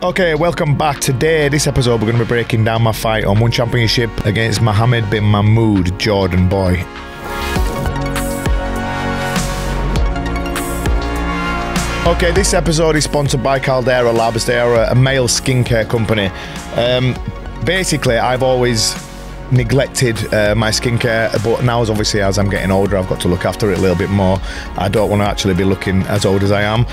Okay, welcome back. Today, this episode, we're going to be breaking down my fight on one championship against Mohammed bin Mahmoud, Jordan boy. Okay, this episode is sponsored by Caldera Labs. They are a male skincare company. Um, basically, I've always neglected uh, my skincare, but now, as obviously as I'm getting older, I've got to look after it a little bit more. I don't want to actually be looking as old as I am.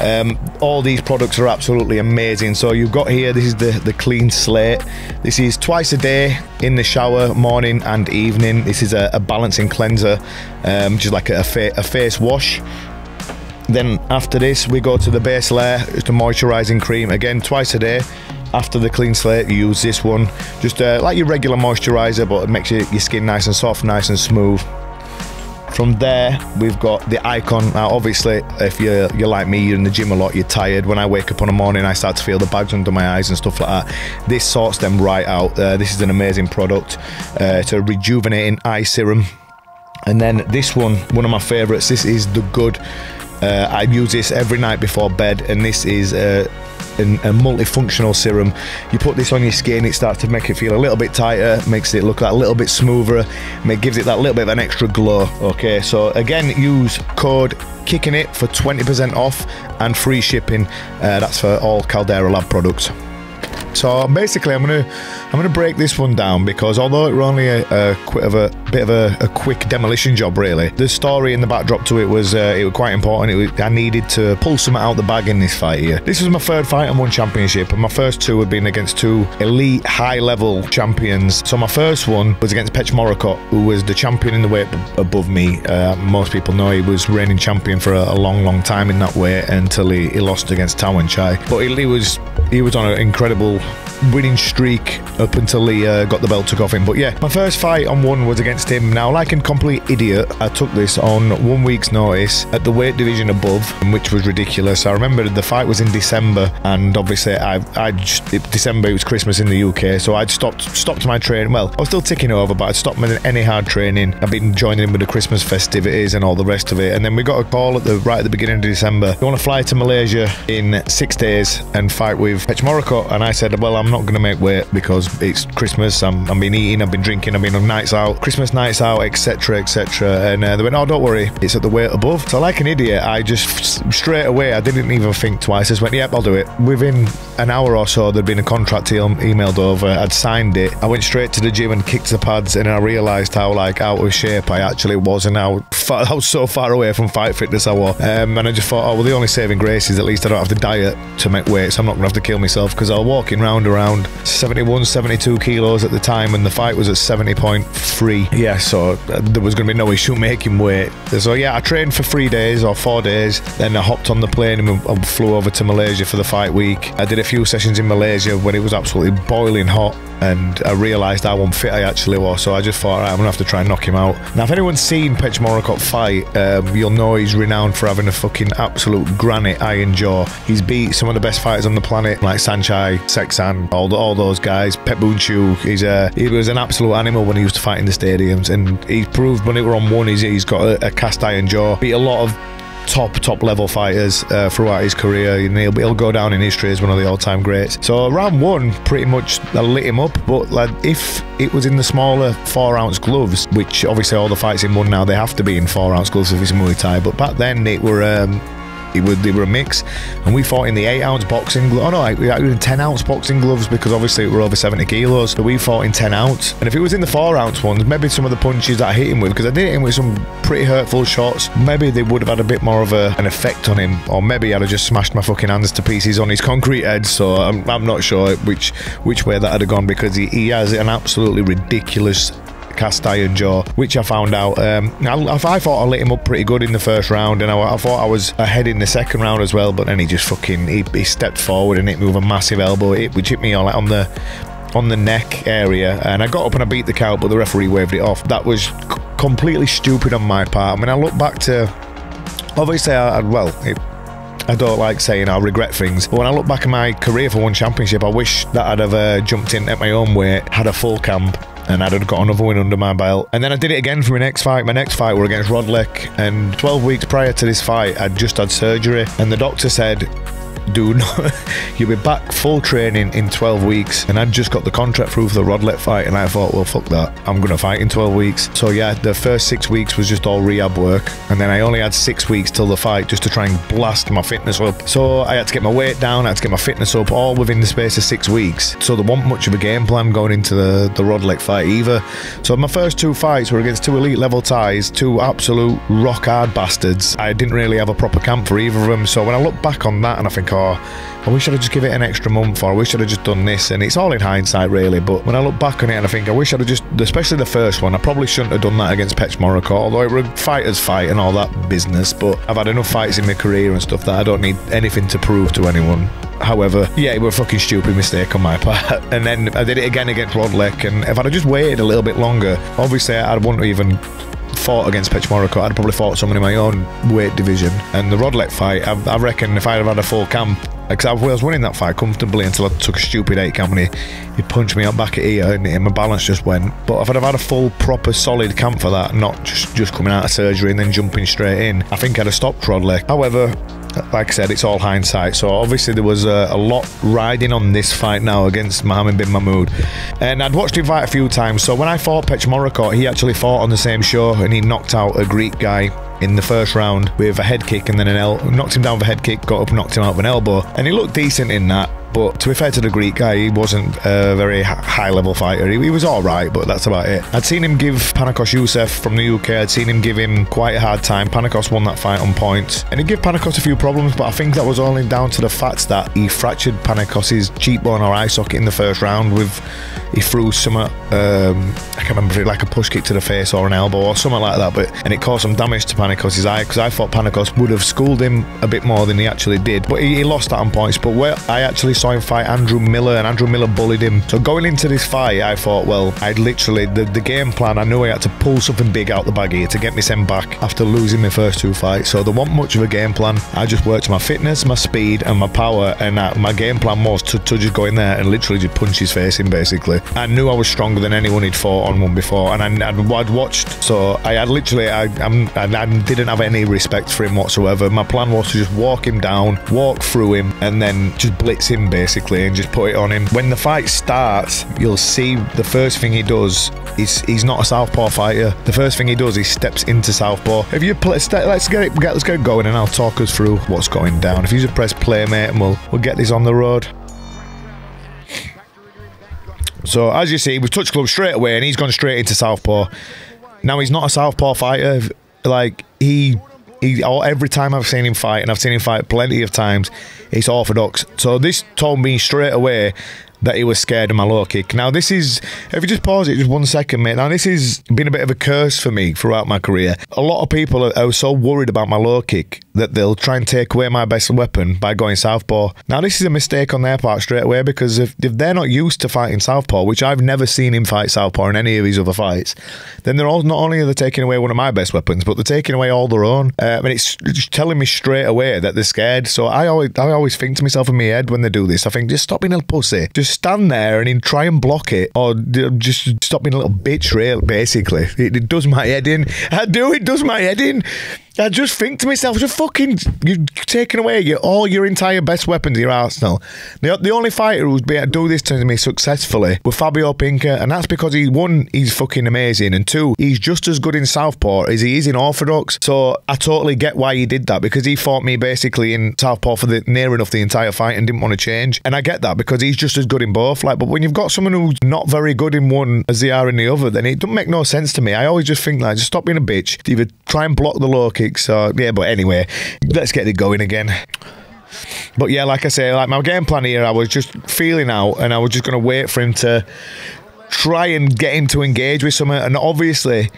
Um, all these products are absolutely amazing. So you've got here, this is the, the clean slate. This is twice a day in the shower, morning and evening. This is a, a balancing cleanser, um, just like a, fa a face wash. Then after this, we go to the base layer, it's the moisturising cream. Again, twice a day. After the clean slate, you use this one. Just uh, like your regular moisturiser, but it makes your, your skin nice and soft, nice and smooth. From there, we've got the icon. Now, obviously, if you're, you're like me, you're in the gym a lot, you're tired. When I wake up on a morning, I start to feel the bags under my eyes and stuff like that. This sorts them right out. Uh, this is an amazing product. Uh, it's a rejuvenating eye serum. And then this one, one of my favourites, this is the good. Uh, I use this every night before bed, and this is uh, a multifunctional serum. You put this on your skin, it starts to make it feel a little bit tighter, makes it look a little bit smoother, it gives it that little bit of an extra glow. Okay, so again, use code KICKINIT for 20% off and free shipping. Uh, that's for all Caldera Lab products. So basically, I'm gonna I'm gonna break this one down because although it was only a, a, of a bit of a, a, quick demolition job, really, the story and the backdrop to it was uh, it was quite important. Was, I needed to pull something out the bag in this fight here. This was my third fight and one championship, and my first two had been against two elite, high-level champions. So my first one was against Petchmorakot, who was the champion in the weight above me. Uh, most people know he was reigning champion for a, a, long, long time in that weight until he, he lost against Tawanchai. But he, he was he was on an incredible winning streak up until he uh, got the belt took off him. But yeah, my first fight on one was against him. Now, like a complete idiot, I took this on one week's notice at the weight division above, which was ridiculous. I remember the fight was in December, and obviously, I, I just, December it was Christmas in the UK, so I'd stopped stopped my training. Well, I was still ticking over, but I'd stopped any hard training. I'd been joining in with the Christmas festivities and all the rest of it. And then we got a call at the right at the beginning of December. You want to fly to Malaysia in six days and fight with Petchmorakot? And I said, well, I'm not going to make weight because it's Christmas. I'm, I've been eating, I've been drinking, I've been on nights out, Christmas nights out, etc., etc. And uh, they went, oh, don't worry, it's at the weight above. So, like an idiot, I just straight away, I didn't even think twice. I just went, yep, I'll do it. Within an hour or so, there'd been a contract emailed over. I'd signed it. I went straight to the gym and kicked the pads, and I realised how like out of shape I actually was, and how far, I was so far away from fight fitness I was. Um, and I just thought, oh well, the only saving grace is at least I don't have to diet to make weight, so I'm not gonna have to kill myself because I was walking round around 71, 72 kilos at the time, and the fight was at 70.3. Yeah, so uh, there was going to be no issue making weight. So yeah, I trained for three days or four days. Then I hopped on the plane and flew over to Malaysia for the fight week. I did a few sessions in Malaysia when it was absolutely boiling hot and I realised how unfit I actually was. So I just thought, right, I'm gonna have to try and knock him out. Now, if anyone's seen Petchmorakot fight, um, you'll know he's renowned for having a fucking absolute granite iron jaw. He's beat some of the best fighters on the planet, like Saenchai, Seksan, all, the, all those guys. Petchboonchu, he's a, he was an absolute animal when he used to fight in the stadiums, and he's proved when it were on one, he's, he's got a, a cast iron jaw. Beat a lot of top top level fighters uh, throughout his career. He'll, he'll go down in history as one of the all time greats. So round one pretty much lit him up. But like if it was in the smaller four ounce gloves, which obviously all the fights in one now they have to be in four ounce gloves if it's Muay Thai. But back then it were. Um, it were, they were a mix, and we fought in the eight ounce boxing. Oh no, we were in ten ounce boxing gloves because obviously we were over seventy kilos. So we fought in ten ounce, and if it was in the four ounce ones, maybe some of the punches that I hit him with, because I did hit him with some pretty hurtful shots, maybe they would have had a bit more of a, an effect on him, or maybe I'd have just smashed my fucking hands to pieces on his concrete head. So I'm, I'm not sure which which way that would have gone because he, he has an absolutely ridiculous cast iron jaw, which I found out. Um, I, I, thought I lit him up pretty good in the first round, and I, I, thought I was ahead in the second round as well. But then he just fucking he, he stepped forward and hit me with a massive elbow, it, which hit me all like on the on the neck area, and I got up and I beat the count, but the referee waved it off. That was completely stupid on my part. I mean, I look back to obviously, I, well. It, I don't like saying I regret things, but when I look back at my career for one championship, I wish that I'd have uh, jumped in at my own weight, had a full camp, and I'd got another win under my belt. And then I did it again for my next fight. My next fight were against Rodlek, and 12 weeks prior to this fight, I'd just had surgery, and the doctor said, do not, you'll be back full training in 12 weeks. And I'd just got the contract through for the Rodlek fight, and I thought, well, fuck that, I'm gonna fight in 12 weeks. So yeah, the first six weeks was just all rehab work, and then I only had six weeks till the fight just to try and blast my fitness up. So I had to get my weight down, I had to get my fitness up, all within the space of six weeks. So there wasn't much of a game plan going into the the Rodlek fight either. So my first two fights were against two elite level ties, two absolute rock hard bastards. I didn't really have a proper camp for either of them. So when I look back on that and I think, oh, I wish I'd have just give it an extra month, or I wish I'd have just done this. And it's all in hindsight, really. But when I look back on it and I think, I wish I'd have just, especially the first one, I probably shouldn't have done that against Petchmorakot, although it was a fighter's fight and all that business. But I've had enough fights in my career and stuff that I don't need anything to prove to anyone. However, yeah, it was a fucking stupid mistake on my part. And then I did it again against Rodlek. And if I'd just waited a little bit longer, obviously I wouldn't even fought against Petchmorakot, I'd probably fought someone in my own weight division. And the Rodlek fight, I, I reckon if I'd have had a full camp, because I was winning that fight comfortably until I took a stupid eight camp and he, he punched me up back at ear and, and my balance just went. But if I'd have had a full, proper, solid camp for that, not just, just coming out of surgery and then jumping straight in, I think I'd have stopped Rodlek. However, like I said, it's all hindsight. So obviously there was a, a, lot riding on this fight now against Mohammed bin Mahmoud, and I'd watched him fight a few times. So when I fought Petchmorakot, he actually fought on the same show, and he knocked out a Greek guy in the first round with a head kick and then an elbow. knocked him down with a head kick, got up, knocked him out with an elbow, and he looked decent in that. But to be fair to the Greek guy, he wasn't a very high level fighter. He, he was all right, but that's about it. I'd seen him give Panicos Yusuf from the UK, I'd seen him give him quite a hard time. Panicos won that fight on points. And he gave Panicos a few problems, but I think that was only down to the fact that he fractured Panicos's cheekbone or eye socket in the first round with he threw some um, I can't remember it like a push kick to the face or an elbow or something like that but and it caused some damage to Panicos's eye because I thought Panicos would have schooled him a bit more than he actually did but he, he lost that on points but where I actually saw him fight Andrew Miller and Andrew Miller bullied him so going into this fight I thought well I'd literally the, the game plan I knew I had to pull something big out the bag here to get me sent back after losing my first two fights so there wasn't much of a game plan I just worked my fitness my speed and my power and uh, my game plan was to, to just go in there and literally just punch his face in basically I knew I was stronger than anyone he'd fought on one before, and I, would watched. So I had literally, I, I'm, I didn't have any respect for him whatsoever. My plan was to just walk him down, walk through him, and then just blitz him basically, and just put it on him. When the fight starts, you'll see the first thing he does is he's not a southpaw fighter. The first thing he does, he steps into southpaw. If you play, let's get it, let's get it going, and I'll talk us through what's going down. If you just press play, mate, and we'll we'll get this on the road. So as you see, we've touched club straight away, and he's gone straight into southpaw. Now he's not a southpaw fighter. Like he, he every time I've seen him fight, and I've seen him fight plenty of times, he's orthodox. So this told me straight away that he was scared of my low kick. Now, this is, if you just pause it just one second, mate. Now, this has been a bit of a curse for me throughout my career. A lot of people are, are so worried about my low kick that they'll try and take away my best weapon by going southpaw. Now, this is a mistake on their part straight away because if, if they're not used to fighting southpaw, which I've never seen him fight southpaw in any of his other fights, then they're all not only are they taking away one of my best weapons, but they're taking away all their own. Uh, and it's telling me straight away that they're scared. So I always, I always think to myself in my head when they do this, I think just stop being a pussy, just stand there and try and block it, or just stop being a little bitch. Real, basically, it, it does my head in. I do. It does my head in. I just think to myself, just fucking, you've taken away your, all your entire best weapons your arsenal. The, the only fighter who's been able to do this to me successfully was Fabio Pinca, and that's because he, one, he's fucking amazing, and two, he's just as good in Southpaw as he is in Orthodox. So I totally get why he did that, because he fought me basically in Southpaw for the near enough the entire fight and didn't want to change. And I get that, because he's just as good in both. Like, but when you've got someone who's not very good in one as they are in the other, then it doesn't make no sense to me. I always just think like, just stop being a bitch. Either try and block the low or yeah, but anyway, let's get it going again. But yeah, like I say, like my game plan here, I was just feeling out, and I was just going to wait for him to try and get him to engage with something. And obviously,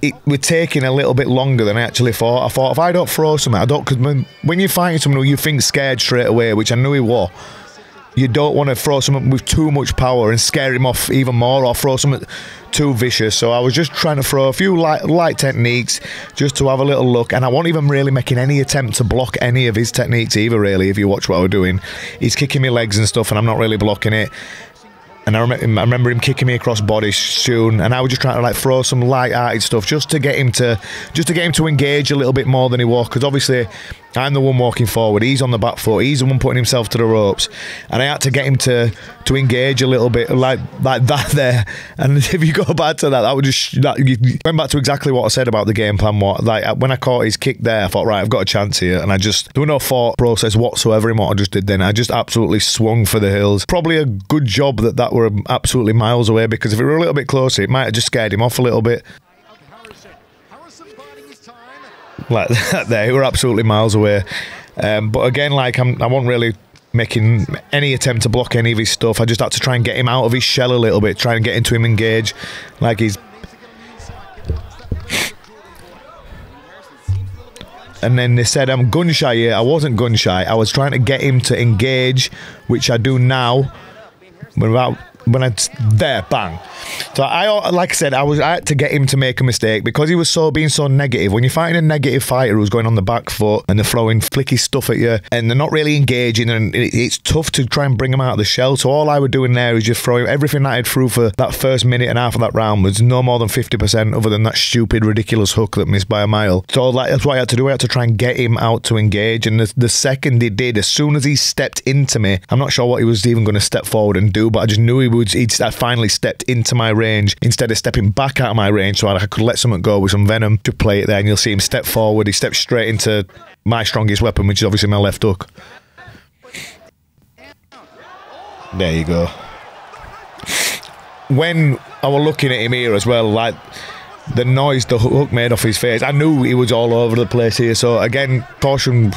it was taking a little bit longer than I actually thought. I thought if I don't throw something, I don't because when, when you're fighting someone who you think scared straight away, which I knew he was you don't want to throw something with too much power and scare him off even more or throw something too vicious. So I was just trying to throw a few light, light techniques just to have a little look. And I wasn't even really making any attempt to block any of his techniques either, really, if you watch what I was doing. He's kicking me legs and stuff, and I'm not really blocking it. And I, rem- I remember him kicking me across body soon, and I was just trying to like throw some light-hearted stuff just to get him to just to get him to engage a little bit more than he was. Because obviously, I'm the one walking forward. He's on the back foot. He's the one putting himself to the ropes, and I had to get him to to engage a little bit like like that there. And if you go back to that, that would just that you went back to exactly what I said about the game plan. What like uh, when I caught his kick there, I thought right, I've got a chance here, and I just there was no thought process whatsoever in what I just did. Then I just absolutely swung for the hills. Probably a good job that that were absolutely miles away because if it were a little bit closer, it might have just scared him off a little bit. Like that there. We're absolutely miles away. Um, but again, like I'm, I wasn't really making any attempt to block any of his stuff. I just had to try and get him out of his shell a little bit, try and get into him engage, like he's. And then they said I'm gun shy here. I wasn't gun shy. I was trying to get him to engage, which I do now. But about when I there, bang. So I, like I said, I was I had to get him to make a mistake because he was so being so negative. When you're fighting a negative fighter who's going on the back foot and they're throwing flicky stuff at you and they're not really engaging, and it's tough to try and bring him out of the shell. So all I was doing there is just throwing everything that I through for that first minute and a half of that round was no more than fifty percent, other than that stupid, ridiculous hook that missed by a mile. So that's what I had to do. I had to try and get him out to engage, and the, the second he did, as soon as he stepped into me, I'm not sure what he was even going to step forward and do, but I just knew he would. He'd finally stepped into my range instead of stepping back out of my range so I could let someone go with some venom to play it there. And you'll see him step forward. He steps straight into my strongest weapon, which is obviously my left hook. There you go. When I was looking at him here as well, like the noise the hook made off his face, I knew he was all over the place here. So again, caution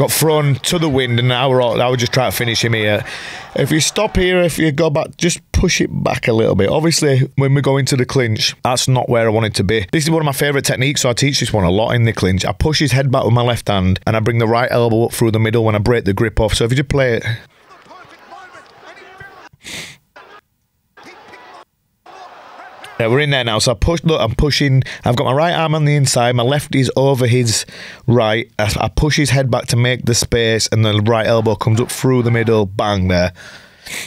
got thrown to the wind, and I would, I would just try to finish him here. If you stop here, if you go back, just push it back a little bit. Obviously, when we go into the clinch, that's not where I want it to be. This is one of my favourite techniques, so I teach this one a lot in the clinch. I push his head back with my left hand, and I bring the right elbow up through the middle when I break the grip off. So if you just play it. Yeah, we're in there now. So I push. Look, I'm pushing. I've got my right arm on the inside. My left is over his right. I, I push his head back to make the space, and the right elbow comes up through the middle. Bang there.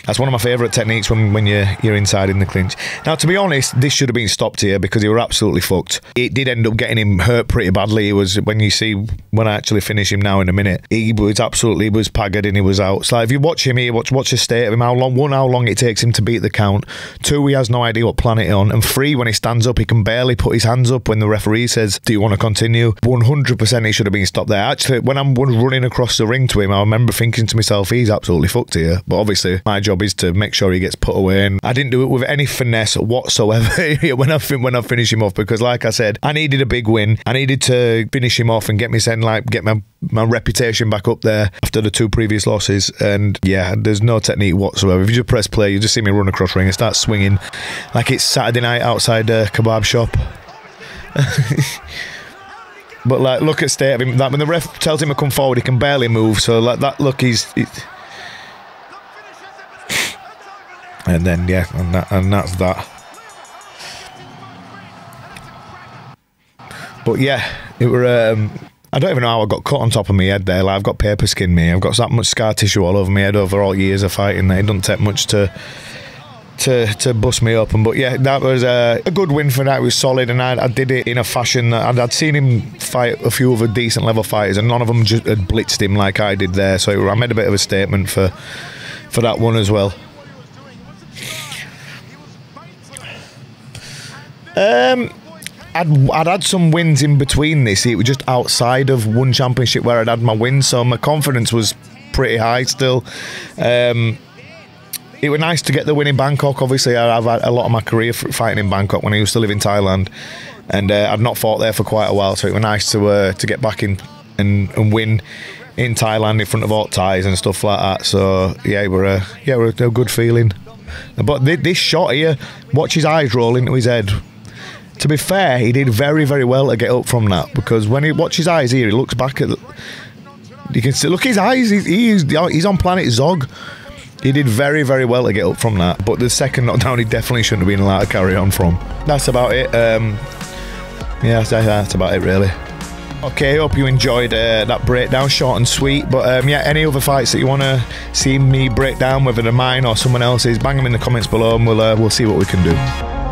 That's one of my favourite techniques when, when you're, you're inside in the clinch. Now, to be honest, this should have been stopped here because he were absolutely fucked. It did end up getting him hurt pretty badly. It was when you see when I actually finish him now in a minute, he was absolutely he was paggered and he was out. So like, if you watch him here, watch watch the state of him. How long? One, how long it takes him to beat the count. Two, he has no idea what planet he's on. And three, when he stands up, he can barely put his hands up when the referee says, "Do you want to continue?" One hundred percent, he should have been stopped there. Actually, when I'm running across the ring to him, I remember thinking to myself, "He's absolutely fucked here." But obviously, my job is to make sure he gets put away. And I didn't do it with any finesse whatsoever when I when I finish him off because, like I said, I needed a big win. I needed to finish him off and get me send like get my my reputation back up there after the two previous losses. And yeah, there's no technique whatsoever. If you just press play, you just see me run across ring and start swinging like it's Saturday night outside a kebab shop. but like, look at state of him. That when the ref tells him to come forward, he can barely move. So like that, look, he's. he's and then yeah, and that and that's that. But yeah, it were. Um, I don't even know how I got cut on top of my head there. Like I've got paper skin me. I've got that much scar tissue all over my head over all years of fighting. That it doesn't take much to to to bust me up. And but yeah, that was a, a good win for that. It was solid, and I, I did it in a fashion that I'd, I'd, seen him fight a few other decent level fighters, and none of them just had blitzed him like I did there. So I made a bit of a statement for for that one as well. Um, I'd, I'd had some wins in between this. It was just outside of one championship where I'd had my wins, so my confidence was pretty high still. Um, it was nice to get the win in Bangkok. Obviously, I've had a lot of my career fighting in Bangkok when I used to live in Thailand, and uh, I'd not fought there for quite a while. So it was nice to uh, to get back in and, and win in Thailand in front of all Thais and stuff like that. So yeah, we're a yeah, we're a good feeling. But this shot here, watch his eyes roll into his head to be fair, he did very, very well to get up from that because when he watches his eyes here, he looks back at. The, you can see, look his eyes. He's, he's he's on planet Zog. He did very, very well to get up from that. But the second knockdown, he definitely shouldn't have been allowed to carry on from. That's about it. Um, yeah, that's, that's about it, really. Okay, hope you enjoyed uh, that breakdown, short and sweet. But um, yeah, any other fights that you want to see me break down, whether they're mine or someone else's, bang them in the comments below, and we'll uh, we'll see what we can do.